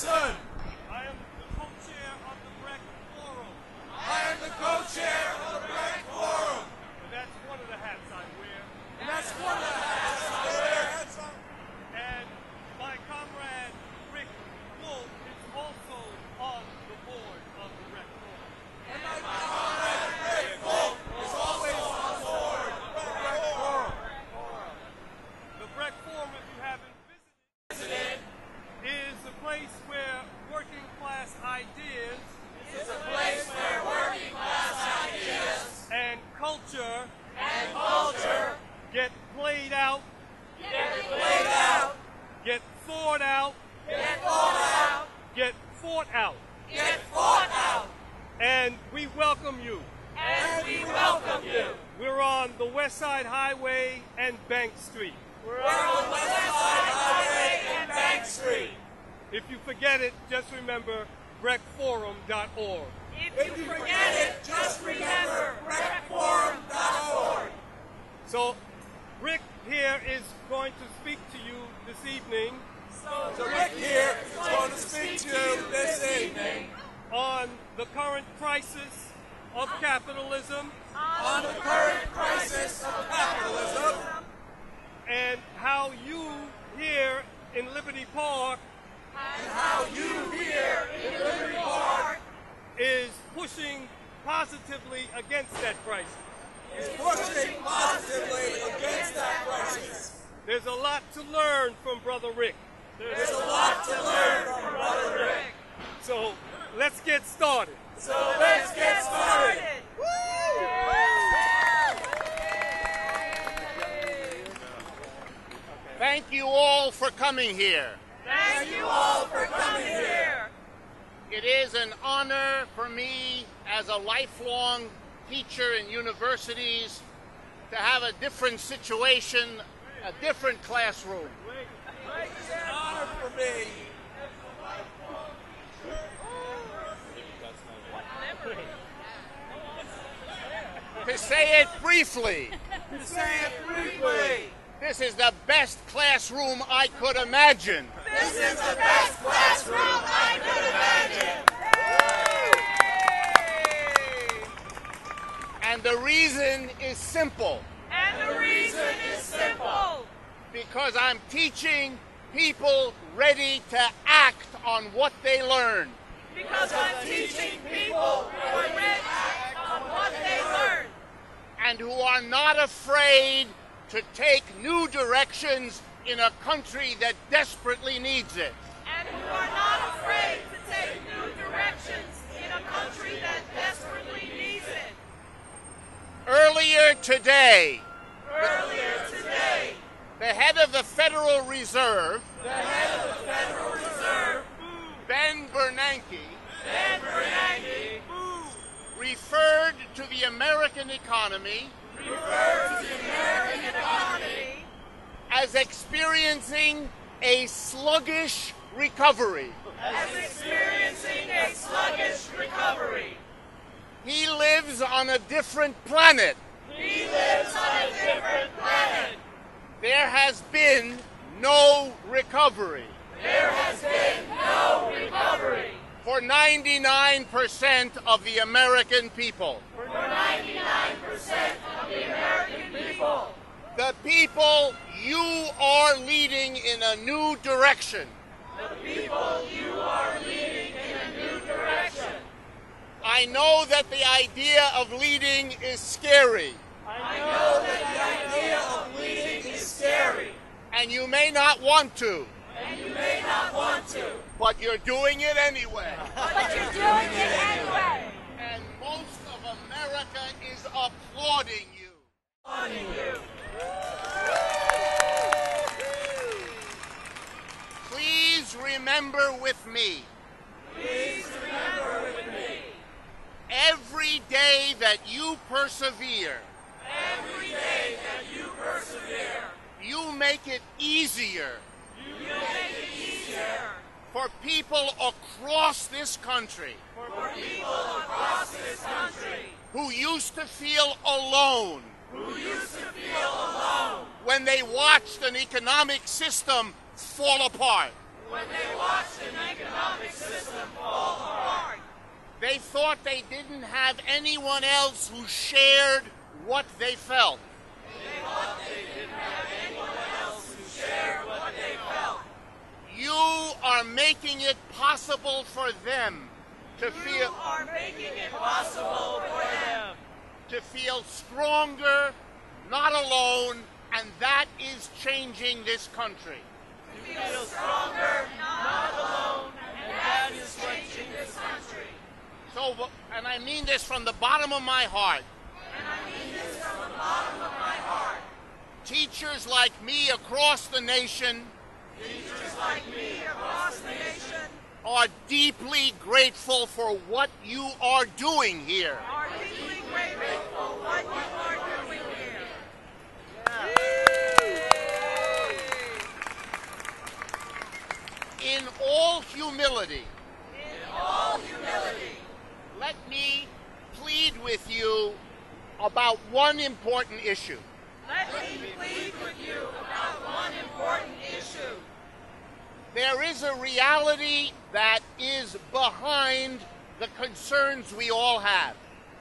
Jackson. I am the co-chair of the Brecht Forum. I am the co-chair of the Brecht Forum. And that's one of the hats I wear. And that's one of the hats I wear. And my comrade Rick Wolff is also on the board of the Brecht Forum. And my comrade Rick Wolff is always on board of the Brecht Forum. The Brecht Forum, if you haven't visited, is a place where working class ideas It's a place where working class ideas and culture and culture get played out, get played out, get thought out, get thought out, get fought out. get fought out. And we welcome you. And we welcome you. We're on the West Side Highway and Bank Street. We're on West Side Highway and Bank Street. If you forget it, just remember brechtforum.org. If you forget it, just remember brechtforum.org. So, Rick here is going to speak to you this evening. So Rick here is going to speak to you this evening. On the current crisis of capitalism. On the current crisis of capitalism. And how you here in Liberty Park. And how you here in Liberty Park is pushing positively against that crisis. is pushing positively against that crisis. There's a lot to learn from Brother Rick. There's a lot to learn from Brother Rick. So let's get started. So let's get started. Thank you all for coming here. Thank you all for coming here. It is an honor for me as a lifelong teacher in universities to have a different situation, a different classroom. It's an honor for me. To say it briefly, To say it briefly, this is the best classroom I could imagine. this is the best classroom I could imagine. And the reason is simple And the reason is simple. because I'm teaching people ready to act on what they learn. Because I'm teaching people who are ready on what they learn. and who are not afraid to take new directions in a country that desperately needs it. And who are not Earlier today, Earlier today, the head of the Federal Reserve, the head of the Federal Reserve, Ben Bernanke, Ben Bernanke, referred to the American economy. Referred to the American economy. As experiencing a sluggish recovery. as experiencing a sluggish recovery. He lives on a different planet. He lives on a different planet. There has been no recovery. There has been no recovery for 99% of the American people. for 99% of the American people. The people you are leading in a new direction. The people you are leading in a new direction. I know that the idea of leading is scary, I know that the idea of leading is scary, and you may not want to, and you may not want to, but you're doing it anyway. but you're doing it anyway. And most of America is applauding you. On you. Please remember with me Please remember every day that you persevere, every day that you persevere, you make it easier. You make it easier. For people across this country. For people across this country. Who used to feel alone. Who used to feel alone. When they watched an economic system fall apart. when they watched an economic system fall apart. They thought they didn't have anyone else who shared what they felt. Share what they felt. You are making it possible for them to You feel are making it possible for them to feel stronger, not alone, and that is changing this country. to feel stronger, not alone, and that is changing this country. So, and I mean this from the bottom of my heart. And I mean this from the bottom of my heart. Teachers like me across the nation Teachers like me across the nation are deeply grateful for what you are doing here. are deeply grateful for what you are doing here. In all humility, In all humility, let me plead with you about one important issue. let me plead with you about one important issue. There is a reality that is behind the concerns we all have.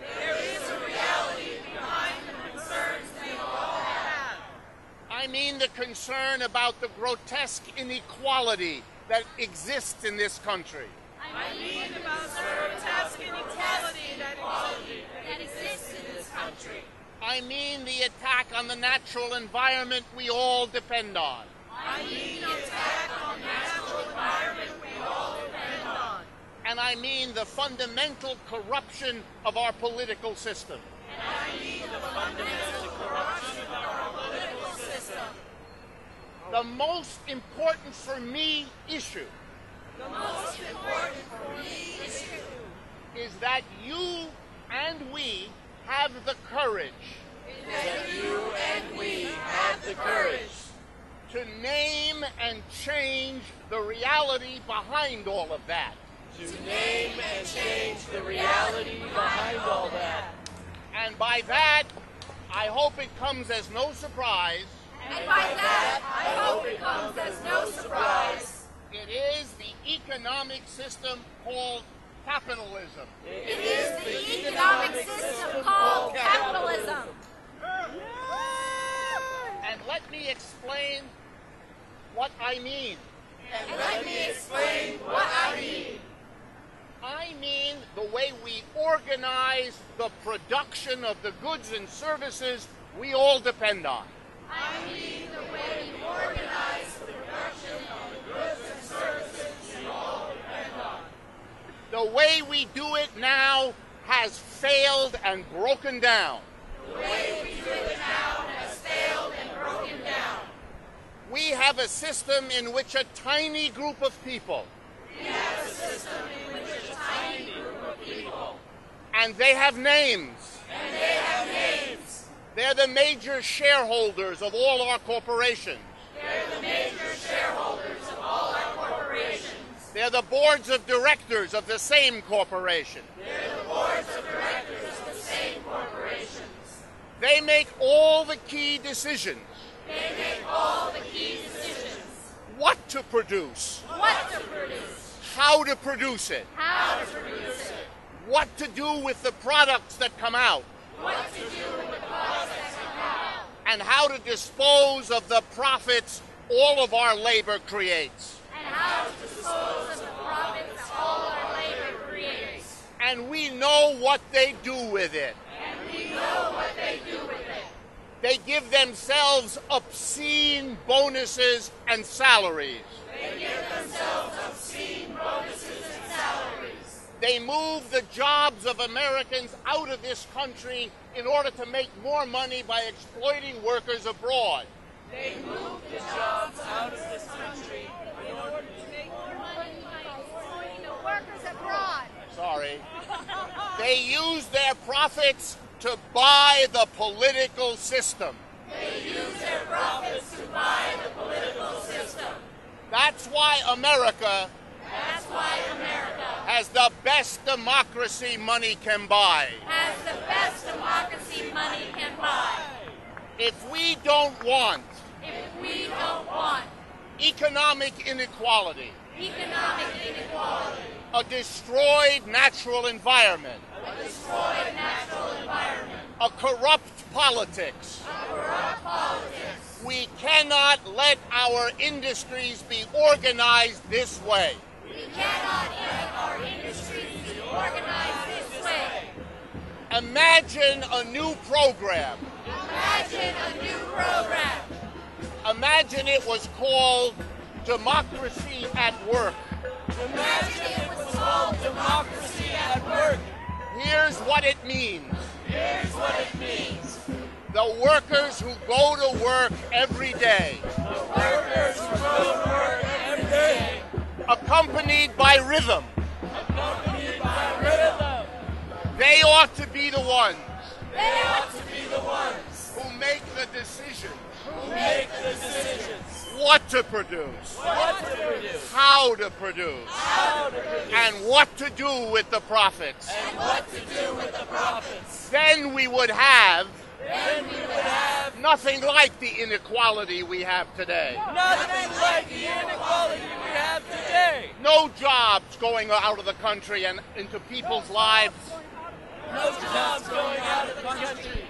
There is a reality behind the concerns we all have. I mean the concern about the grotesque inequality that exists in this country. I mean about the grotesque inequality that exists- that exists in this country. I mean the attack on the natural environment we all depend on. I mean the attack on the natural environment we all depend on. And I mean the fundamental corruption of our political system. And I mean the fundamental corruption of our political system. The most important for me issue The most important for me issue is that you and we have the courage that you and we have the courage to name and change the reality behind all of that. to name and change the reality behind all that. And by that, I hope it comes as no surprise. And by that, I hope it comes as no surprise. It is the economic system called capitalism. It is the economic system called capitalism. And let me explain what I mean. And let me explain what I mean. I mean the way we organize the production of the goods and services we all depend on. I mean way we do it now has failed and broken down. The way we do it now has failed and broken down. We have a system in which a tiny group of people, We have a system in which a tiny group of people, and they have names, and they have names, they're the major shareholders of all our corporations. They're the boards of directors of the same corporation. They're the boards of directors of the same corporations. They make all the key decisions. They make all the key decisions. What to produce, What to produce, how to produce it, how to produce it, what to do with the products that come out, what to do with the products that come out, and how to dispose of the profits all of our labor creates. and how to of the all our labor creates. And we know what they do with it. And we know what they do with it. They give themselves obscene bonuses and salaries. They give themselves obscene bonuses and salaries. They move the jobs of Americans out of this country in order to make more money by exploiting workers abroad. They move the jobs out of this country in order to make more money by exploiting the workers abroad. Sorry. They use their profits to buy the political system. They use their profits to buy the political system. That's why America That's why America has the best democracy money can buy. has the best democracy money can buy. If we don't want If we don't want economic inequality, economic inequality, a destroyed natural environment, a destroyed natural environment, a corrupt politics. corrupt politics. We cannot let our industries be organized this way. We cannot let our industries be organized this way. Imagine a new program. Imagine a new program. Imagine it was called Democracy at Work. Imagine it was called Democracy at work. Here's what it means Here's what it means. the workers who go to work every day, The Workers who go to work every day, accompanied by rhythm, accompanied by rhythm. they ought to be the ones They ought To be the ones who make the decisions who make the decisions. To produce, What to produce, how to produce, how to produce, and what to do with the profits. and what to do with the profits. Then we would have Then we would have nothing like the inequality we have today. nothing like the inequality we have today. No jobs going out of the country and into people's lives, No jobs going out of the country.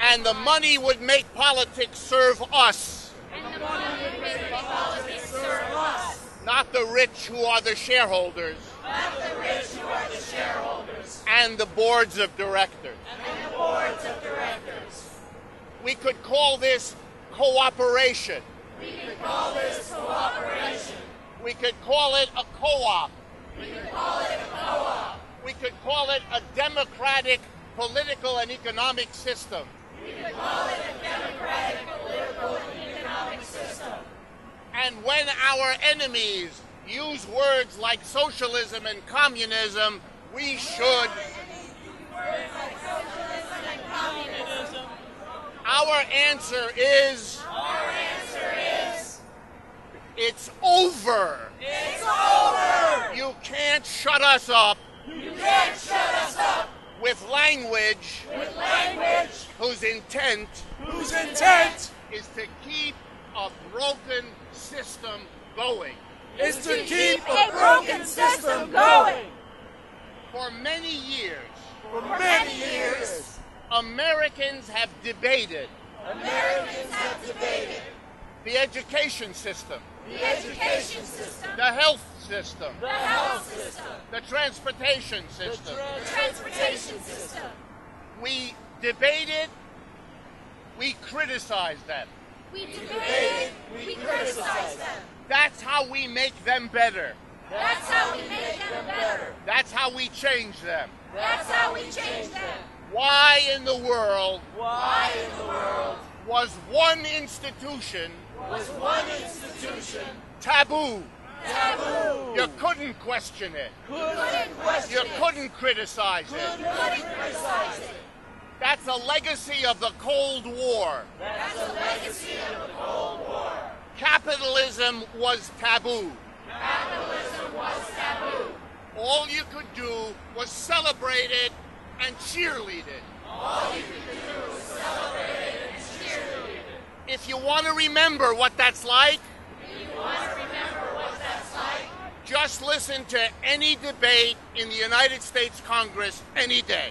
and the money would make politics serve us, And the money would make politics serve us. not the rich who are the shareholders Not the rich who are the shareholders and the boards of directors. and the boards of directors. We could call this cooperation. We could call this cooperation. We could call it a co-op. We could call it a co-op. We could call it a democratic political and economic system. We could call it a democratic political and economic system. And when our enemies use words like socialism and communism, we should. Our answer is Our answer is it's over. it's over. You can't shut us up You can't shut us up with language with language whose intent Whose intent is to keep a broken system going. is to keep a broken system going. For many years, For many years, Americans have debated Americans have debated the education system, the education system, the health system, the the health health system, the transportation system. the transportation system. We debated, we criticized them. We debated, we criticized them. That's how we make them better. That's how we make them better. That's how we change them. That's how we change them. Why in the world Why in the world was one institution was one institution taboo? taboo? You couldn't question it. couldn't You question it. couldn't criticize it. Couldn't criticize it. That's a legacy of the Cold War. That's a legacy of the Cold War. Capitalism was taboo. Capitalism was taboo. All you could do was celebrate it and cheerlead it. All you could do was celebrate it and cheerlead it. If you want to remember what that's like, If you want to remember what that's like, just listen to any debate in the United States Congress any day.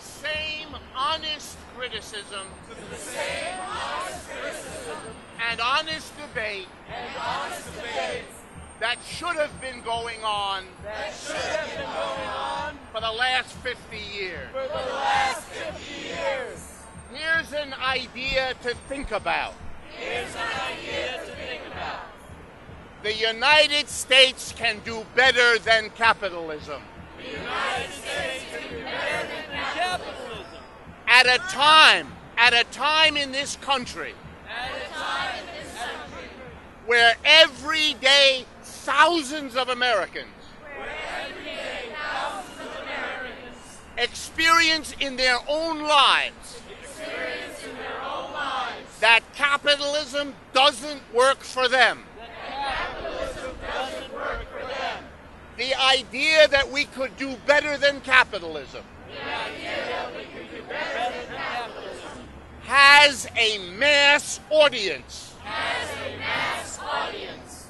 same honest criticism. to the And honest debate. that should have been going on that should have been going on for the last 50 years. for the last 50 years. Here's an idea to think about. Here's an idea to think about. The United States can do better than capitalism. The United States can do better than capitalism. At a time, at a time in this country where every day thousands of Americans experience in their own lives that capitalism doesn't work for them. that capitalism doesn't work for them. The idea that we could do better than capitalism The idea that we could do better than capitalism has a mass audience. has a mass audience.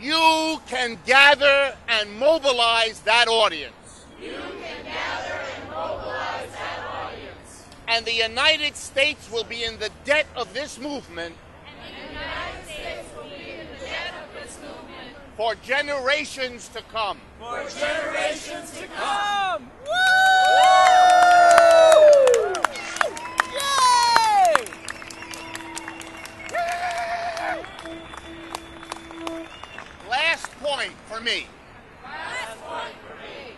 You can gather and mobilize that audience. You can gather and mobilize that audience. And the United States will be in the debt of this movement And the United States will be in the debt of this movement for generations to come. for generations to come. Yay! For me. Last point for me.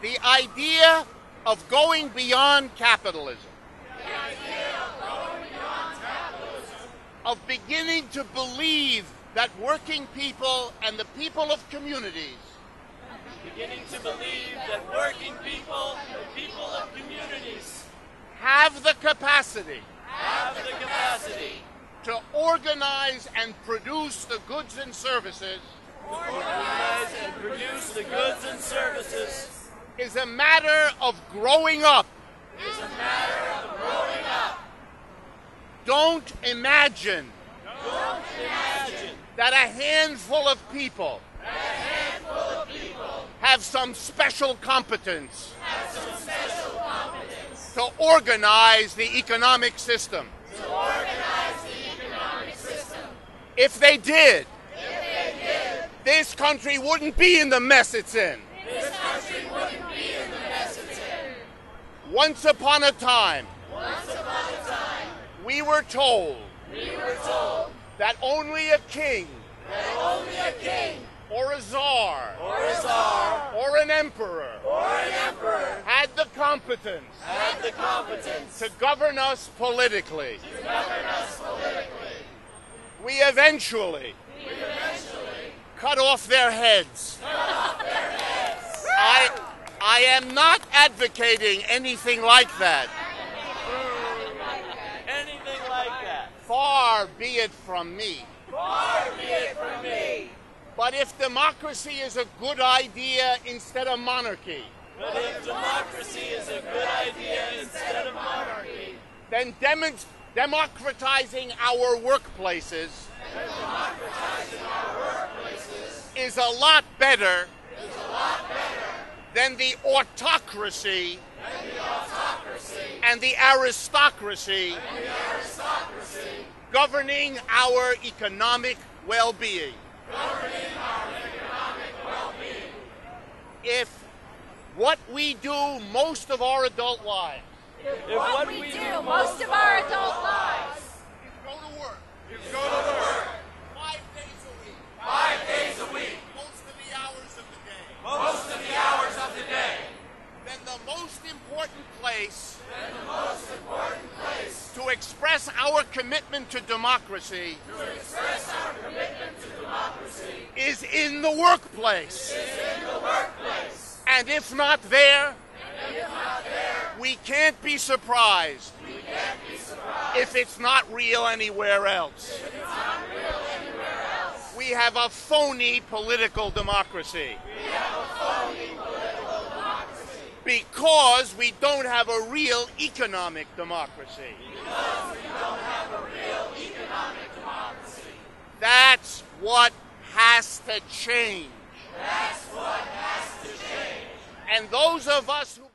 The idea of going beyond capitalism, The idea of going beyond capitalism. of beginning to believe that working people and the people of communities Beginning to believe that working people and people of communities have the capacity have the capacity to organize and produce the goods and services organize and produce the goods and services is a matter of growing up. is a matter of growing up. Don't imagine Don't imagine that a handful of people a handful of people have some special competence have some special competence to organize the economic system. to organize the economic system. If they did, If they did, this country wouldn't be in the mess it's in. this country wouldn't be in the mess it's in. Once upon a time, Once upon a time, we were told we were told that only a king that only a king or a czar or a czar or an emperor or an emperor had the competence had the competence to govern us politically. to govern us politically. We eventually We eventually cut off their heads. off their heads. I, I am not advocating anything like that. Anything like that. Far be it from me. Far be it from me. But if democracy is a good idea instead of monarchy, But if democracy is a good idea instead of monarchy, then democratizing our workplaces democratizing our workplaces is a lot better is a lot better than the autocracy than the autocracy and the aristocracy and the aristocracy governing our economic well-being. governing our economic well-being. If what we do most of our adult lives If What we do most of our adult lives is go to work is go to work five days a week, five days a week, most of the hours of the day, most of the hours of the day, then the most important place then the most important place to express our commitment to democracy to express our commitment to democracy is in the workplace. is in the workplace. And if not there, And if not there, we can't be surprised we can't be surprised if it's not real anywhere else. if it's not real anywhere else. We have a phony political democracy We have a phony political democracy because we don't have a real economic democracy. because we don't have a real economic democracy. That's what has to change. That's what has to change. And those of us who